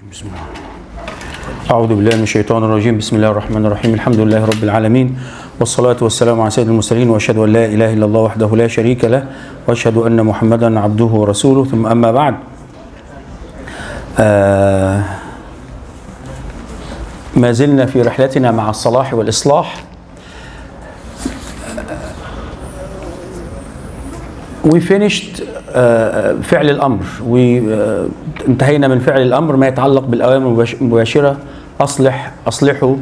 بسم الله. أعوذ بالله من الشيطان الرجيم. بسم الله الرحمن الرحيم. الحمد لله رب العالمين. والصلاة والسلام على سيد المرسلين. وأشهد أن لا إله إلا الله وحده لا شريك له. وأشهد أن محمدا عبده ورسوله. ثم أما بعد. آه ما زلنا في رحلتنا مع الصلاح والإصلاح. We finished آه، فعل الأمر. وانتهينا من فعل الأمر ما يتعلق بالأوامر المباشرة. أصلح اصلحوا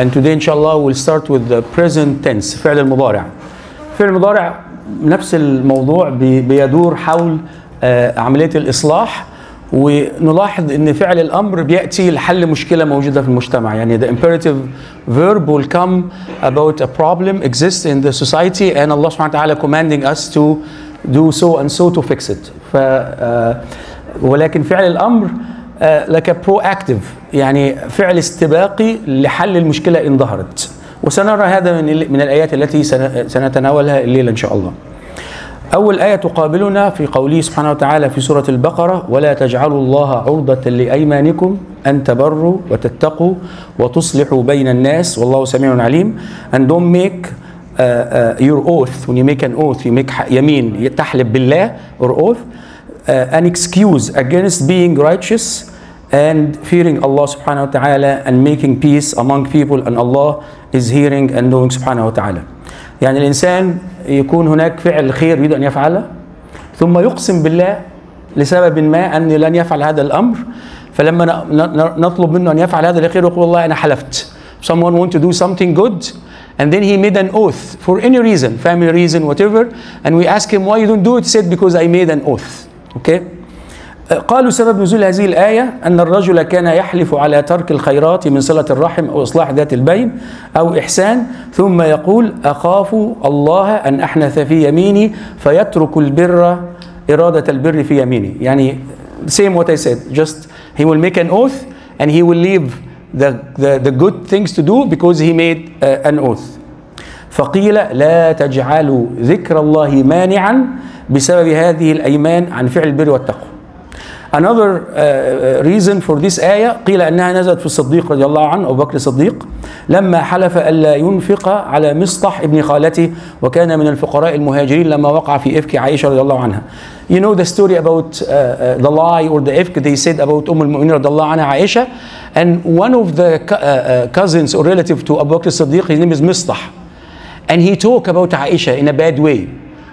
and today إن شاء الله we'll start with the present tense فعل المضارع. فعل المضارع نفس الموضوع بي- بيدور حول عملية الإصلاح. ونلاحظ إن فعل الأمر بيأتي لحل مشكلة موجودة في المجتمع. يعني the imperative verb will come about a problem exists in the society and Allah سبحانه وتعالى commanding us to do so and so to fix it. ف آه، ولكن فعل الأمر آه، like a proactive يعني فعل استباقي لحل المشكلة إن ظهرت. وسنرى هذا من من الآيات التي سن- سنتناولها الليلة إن شاء الله. أول آية تقابلنا في قوله سبحانه وتعالى في سورة البقرة ولا تجعلوا الله عرضة لأيمانكم أن تبروا وتتقوا وتصلحوا بين الناس والله سميع عليم and don't make uh, uh, your oath when you make an oath you make يمين تحلف بالله or oath uh, an excuse against being righteous and fearing Allah wa ta'ala and making peace among people and Allah is hearing and knowing سبحانه وتعالى يعني الإنسان يكون هناك فعل خير يريد أن يفعله ثم يقسم بالله لسبب ما أني لن يفعل هذا الأمر فلما نطلب منه أن يفعل هذا الخير يقول والله أنا حلفت someone want to do something good and then he made an oath for any reason family reason whatever and we ask him why you don't do it he said because I made an oath okay قالوا سبب نزول هذه الآية أن الرجل كان يحلف على ترك الخيرات من صلة الرحم أو إصلاح ذات البين أو إحسان ثم يقول أخاف الله أن أحنث في يميني فيترك البر إرادة البر في يميني. يعني same what I said. Just he will make an oath and he will leave the, the, the good things to do because he made uh, an oath. فقيل لا تجعلوا ذكر الله مانعا بسبب هذه الأيمان عن فعل البر والتقوى. Another uh, reason for this آية قيل أنها نزلت في الصديق رضي الله عنه أبو بكر الصديق لما حلف ألا ينفق على مصطح ابن خالته وكان من الفقراء المهاجرين لما وقع في إفك عائشة رضي الله عنها. You know the story about uh, uh, the lie or the ifk they said about أم المؤمنين رضي الله عنها عائشة and one of the co- uh, uh, cousins or relative to Abu Bakr الصديق his name is مصطح and he talked about Aisha in a bad way.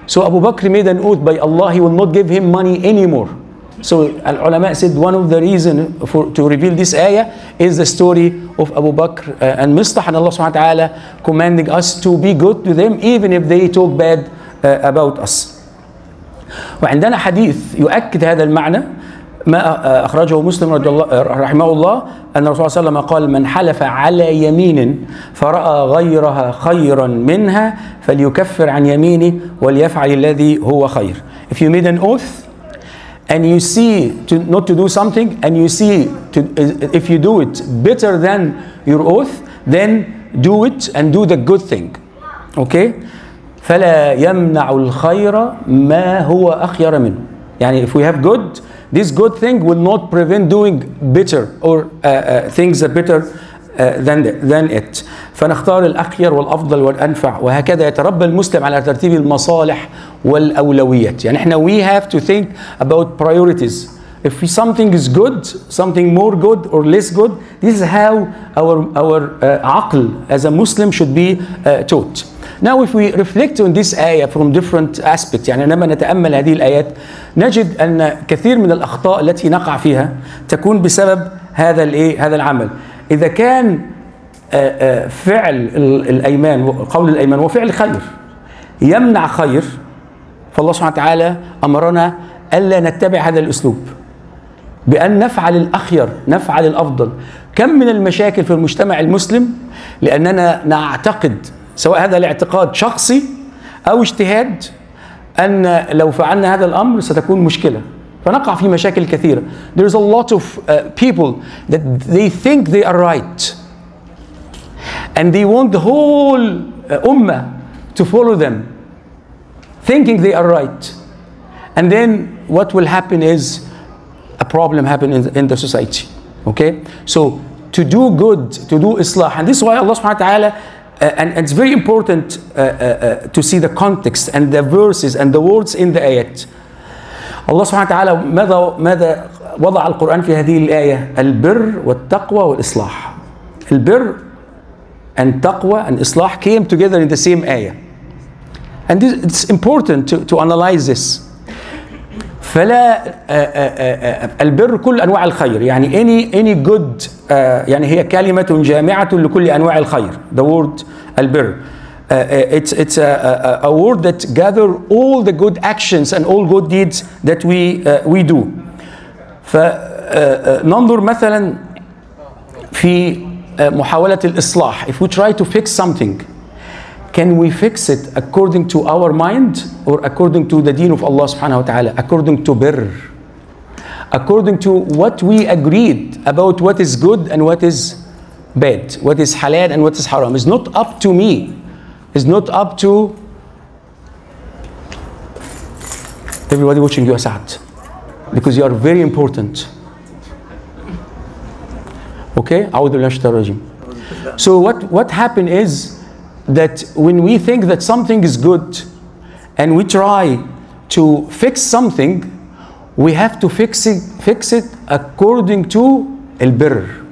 So Abu Bakr made an oath by Allah he will not give him money anymore. So العلماء said one of the reason for to reveal this ayah is the story of Abu Bakr uh, and Mistah and Allah subhanahu wa ta'ala commanding us to be good to them even if they talk bad uh, about us. وعندنا حديث يؤكد هذا المعنى ما اخرجه مسلم رضي الله رحمه الله ان الرسول صلى الله عليه وسلم قال من حلف على يمين فراى غيرها خيرا منها فليكفر عن يمينه وليفعل الذي هو خير. If you made an oath and you see to not to do something and you see to if you do it better than your oath then do it and do the good thing okay فلا يمنع الخير ما هو أخير منه يعني if we have good this good thing will not prevent doing better or uh, uh, things that better uh, than, than it فنختار الأخير والأفضل والأنفع وهكذا يتربى المسلم على ترتيب المصالح والأولويات يعني إحنا we have to think about priorities if something is good something more good or less good this is how our, our uh, عقل as a Muslim should be uh, taught Now if we reflect on this ayah from different aspects يعني لما نتأمل هذه الآيات نجد أن كثير من الأخطاء التي نقع فيها تكون بسبب هذا الإيه هذا العمل إذا كان آه، آه، فعل ال- الأيمان قول الأيمان وفعل خير يمنع خير فالله سبحانه وتعالى أمرنا ألا نتبع هذا الأسلوب بأن نفعل الأخير نفعل الأفضل. كم من المشاكل في المجتمع المسلم؟ لأننا نعتقد سواء هذا الاعتقاد شخصي أو اجتهاد أن لو فعلنا هذا الأمر ستكون مشكلة. فنقع في مشاكل كثيرة There's a lot of uh, people that they think they are right and they want the whole uh, ummah to follow them thinking they are right and then what will happen is a problem happen in, in the society. Okay? So to do good, to do islah, and this is why Allah subhanahu wa ta'ala, uh, and, and it's very important uh, uh, uh, to see the context and the verses and the words in the ayat. الله سبحانه وتعالى ماذا ماذا وضع القرآن في هذه الآية؟ البر والتقوى والإصلاح. البر and taqwa and islah came together in the same ayah and this, it's important to, to analyze this. فلا آه، آه، آه، البر كل أنواع الخير. يعني any any good يعني هي كلمة جامعة لكل أنواع الخير. The word البر. Uh, it's it's a, a, a word that gather all the good actions and all good deeds that we uh, we do. فننظر مثلا في آه، محاولة الإصلاح if we try to fix something can we fix it according to our mind or according to the deen of Allah subhanahu wa ta'ala according to birr according to what we agreed about what is good and what is bad what is halal and what is haram it's not up to me is not up to everybody watching you, Asad, because you are very important. Okay? So what, what happened is that when we think that something is good and we try to fix something, we have to fix it, fix it according to al-birr.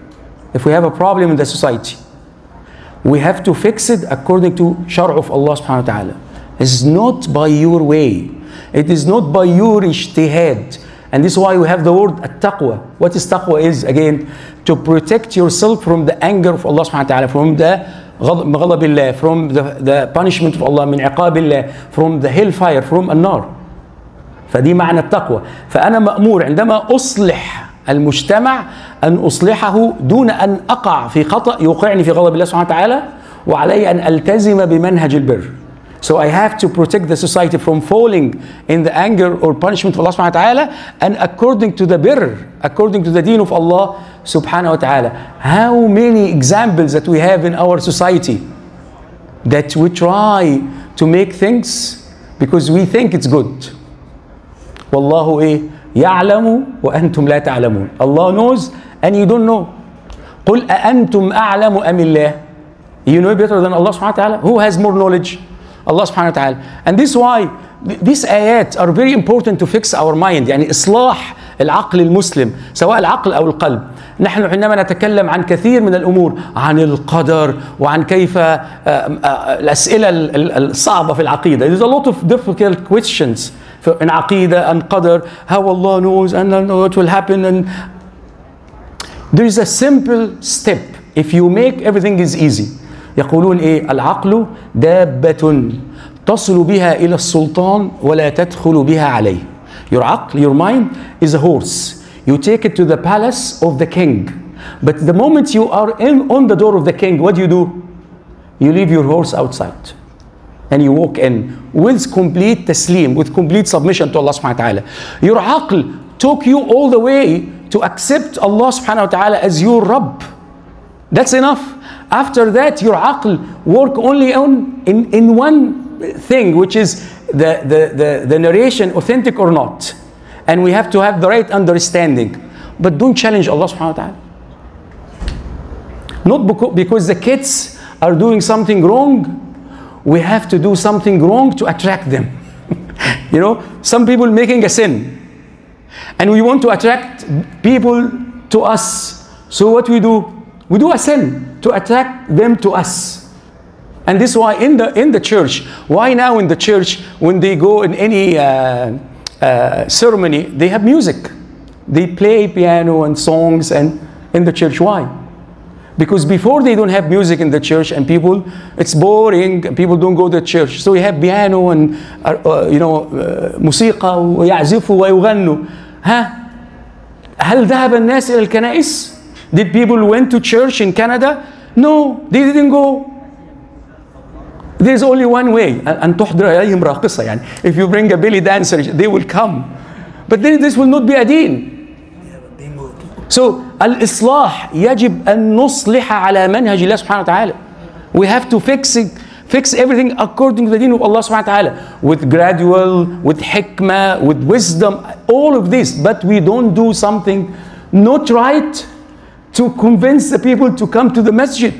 If we have a problem in the society, we have to fix it according to شرع of Allah subhanahu wa ta'ala it's not by your way it is not by your ijtihad and this is why we have the word at-taqwa what is taqwa is again to protect yourself from the anger of Allah subhanahu wa ta'ala from the غضب غضب الله from the, the punishment of Allah من عقاب الله from the hellfire from النار فدي معنى التقوى فأنا مأمور عندما أصلح المجتمع أن أصلحه دون أن أقع في خطأ يوقعني في غضب الله سبحانه وتعالى وعلي أن ألتزم بمنهج البر So I have to protect the society from falling in the anger or punishment of Allah subhanahu wa ta'ala and according to the birr, according to the deen of Allah subhanahu wa ta'ala. How many examples that we have in our society that we try to make things because we think it's good. والله إيه يعلم وأنتم لا تعلمون. الله knows and you don't know. قل أأنتم أعلم أم الله? You know better than Allah سبحانه وتعالى. Who has more knowledge? الله سبحانه وتعالى. And this why These آيات are very important to fix our mind. يعني إصلاح العقل المسلم سواء العقل أو القلب. نحن عندما نتكلم عن كثير من الأمور عن القدر وعن كيف آه، آه، الأسئلة الصعبة في العقيدة. There's a lot of difficult questions. في- in عقيدة and قدر how Allah knows and what will happen and there is a simple step if you make everything is easy يقولون ايه العقل دابة تصل بها إلى السلطان ولا تدخل بها عليه your عقل your mind is a horse you take it to the palace of the king but the moment you are in on the door of the king what do you do you leave your horse outside and you walk in with complete taslim, with complete submission to Allah subhanahu wa ta'ala. Your aql took you all the way to accept Allah subhanahu wa ta'ala as your Rabb. That's enough. After that, your aql work only on in, in one thing, which is the, the, the, the narration authentic or not. And we have to have the right understanding. But don't challenge Allah subhanahu wa ta'ala. Not beca- because the kids are doing something wrong, we have to do something wrong to attract them. you know, some people making a sin, and we want to attract people to us. So what we do? We do a sin to attract them to us. And this is why in the in the church, why now in the church when they go in any uh, uh, ceremony, they have music, they play piano and songs and in the church. Why? Because before they don't have music in the church and people, it's boring. and People don't go to church. So we have piano and uh, uh, you know uh, موسيقى ويعزفوا ويغنوا. ها هل ذهب الناس إلى الكنائس؟ Did people went to church in Canada? No, they didn't go. There's only one way أن تحضر إليهم راقصة يعني if you bring a belly dancer they will come but then this will not be a deen So الإصلاح يجب أن نصلح على منهج الله سبحانه وتعالى. We have to fix it fix everything according to the deen of Allah subhanahu wa ta'ala with gradual, with hikmah, with wisdom, all of this. But we don't do something not right to convince the people to come to the masjid.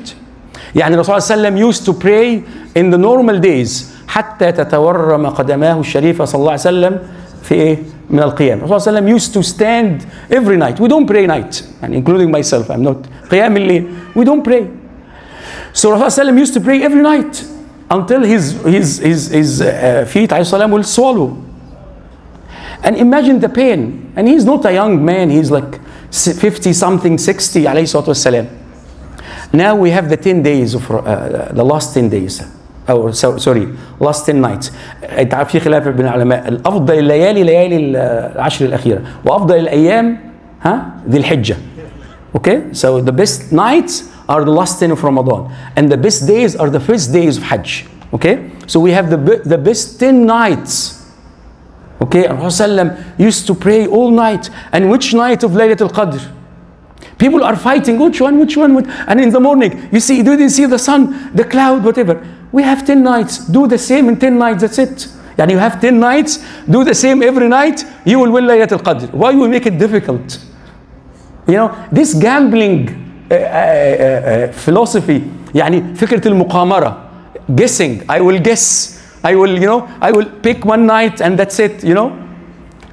يعني الرسول صلى الله عليه وسلم used to pray in the normal days حتى تتورم قدماه الشريفة صلى الله عليه وسلم في إيه؟ من القيام. الرسول صلى الله عليه وسلم used to stand every night. We don't pray night, يعني including myself. I'm not قيام الليل. We don't pray. So Rasul sallam used to pray every night until his his his, his uh, feet عليه السلام will swallow. And imagine the pain. And he's not a young man, he's like 50 something, 60 عليه الصلاة والسلام. Now we have the 10 days of uh, the last 10 days. Sorry last 10 nights. أنت عارف في خلاف بين العلماء الأفضل الليالي ليالي العشر الأخيرة وأفضل الأيام ها ذي الحجة. Okay, so the best nights are the last 10 of Ramadan, and the best days are the first days of Hajj. Okay, so we have the, the best 10 nights. Okay, Rasulullah used to pray all night. And which night of Laylatul Qadr? People are fighting, which one, which one, which? and in the morning, you see, you see the sun, the cloud, whatever. We have 10 nights, do the same in 10 nights, that's it. Yani you have 10 nights, do the same every night, you will win Laylatul Qadr. Why you make it difficult? You know, this gambling uh, uh, uh, philosophy, يعني فكرة المقامرة, guessing, I will guess, I will, you know, I will pick one night and that's it, you know.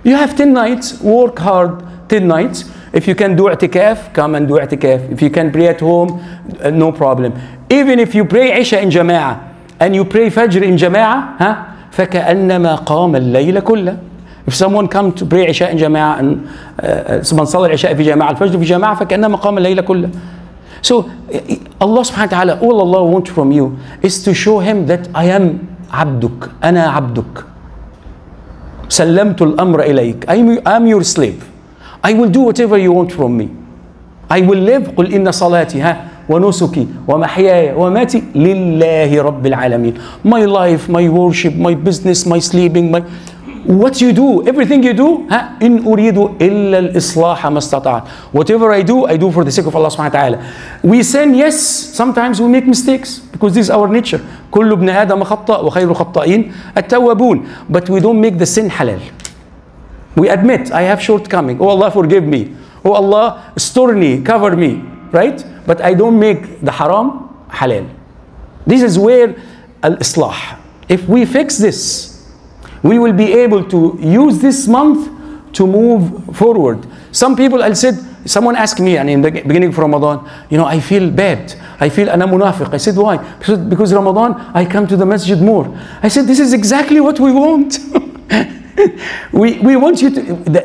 You have 10 nights, work hard 10 nights. If you can do i'tikaf, come and do i'tikaf. If you can pray at home, uh, no problem. Even if you pray Isha in Jama'ah and you pray Fajr in Jama'ah, ها, فكأنما قام الليل كله. If someone come to pray Isha in Jama'ah and uh, من صلى العشاء في جماعة الفجر في جماعة فكأنما قام الليل كله. So Allah subhanahu wa all Allah wants from you is to show him that I am عبدك, أنا عبدك. سلمت الأمر إليك. I'm, I'm your slave. I will do whatever you want from me. I will live قل إن صلاتي ها ونسكي ومحياي ومماتي لله رب العالمين. My life, my worship, my business, my sleeping, my what you do, everything you do, ها إن أريد إلا الإصلاح ما استطعت. Whatever I do, I do for the sake of Allah subhanahu wa ta'ala. We sin, yes, sometimes we make mistakes because this is our nature. كل ابن آدم خطأ وخير الخطائين التوابون. But we don't make the sin halal. We admit I have shortcoming. Oh Allah, forgive me. Oh Allah, store me, cover me, right? But I don't make the haram halal. This is where al-islah. If we fix this, we will be able to use this month to move forward. Some people, I said, someone asked me, and in the beginning of Ramadan, you know, I feel bad. I feel أنا منافق. I said, why? Because, because Ramadan, I come to the masjid more. I said, this is exactly what we want. we, we want you to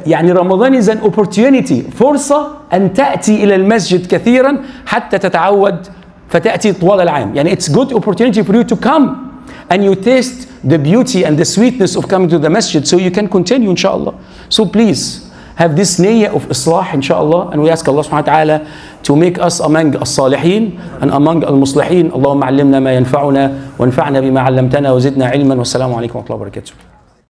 يعني رمضان is an opportunity فرصة أن تأتي إلى المسجد كثيرا حتى تتعود فتأتي طوال العام يعني it's good opportunity for you to come and you taste the beauty and the sweetness of coming to the masjid so you can continue inshallah so please have this niyyah of islah inshallah and we ask Allah subhanahu wa ta'ala to make us among الصالحين and among المصلحين اللهم علمنا ما ينفعنا وانفعنا بما علمتنا وزدنا علما والسلام عليكم ورحمة الله وبركاته